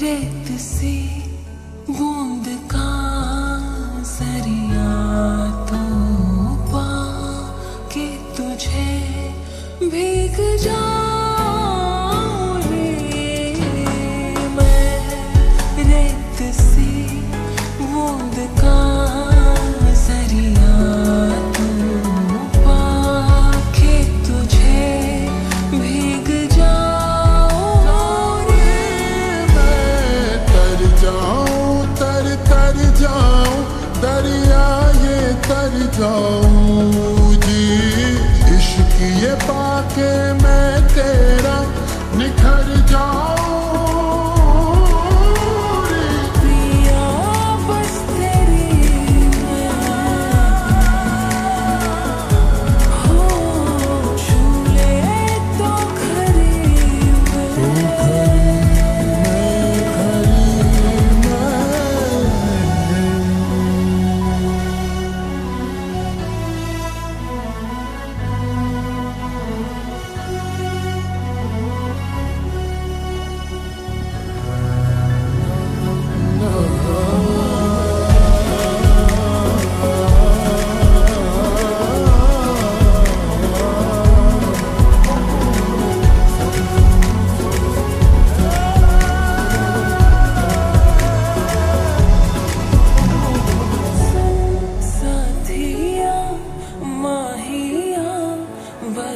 रेत सी बूंद का सरिया तो पा के तुझे भीग जा दरिया ये तर जाऊँ जी इश्क ये पाके मैं तेरा निखर जाऊँ।